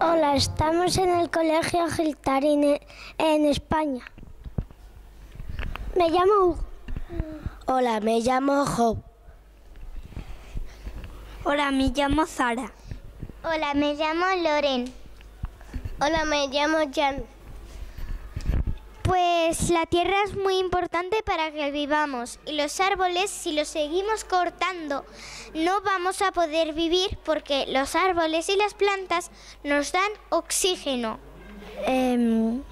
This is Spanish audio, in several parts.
Hola, estamos en el Colegio Giltarín en España. Me llamo Hugo. Hola, me llamo Job. Hola, me llamo Zara. Hola, me llamo Loren. Hola, me llamo Jan. Pues la tierra es muy importante para que vivamos y los árboles, si los seguimos cortando, no vamos a poder vivir porque los árboles y las plantas nos dan oxígeno. Em,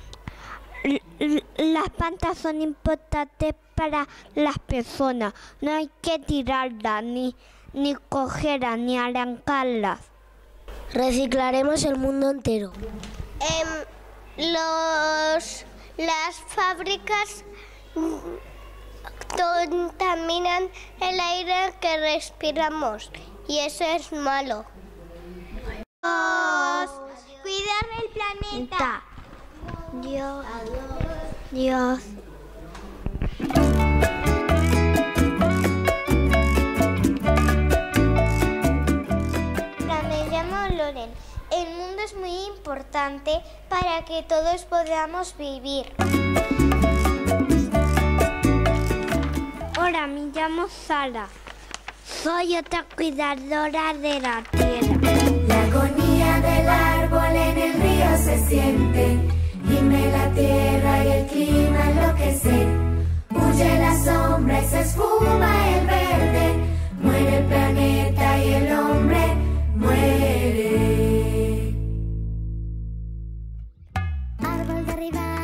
las plantas son importantes para las personas. No hay que tirarlas, ni, ni cogerlas, ni arrancarlas. Reciclaremos el mundo entero. Em, los las fábricas contaminan el aire que respiramos y eso es malo. Dios. Cuidar el planeta. Dios. Dios. El mundo es muy importante para que todos podamos vivir. Hola, me llamo Sara. Soy otra cuidadora de la tierra. La arriba.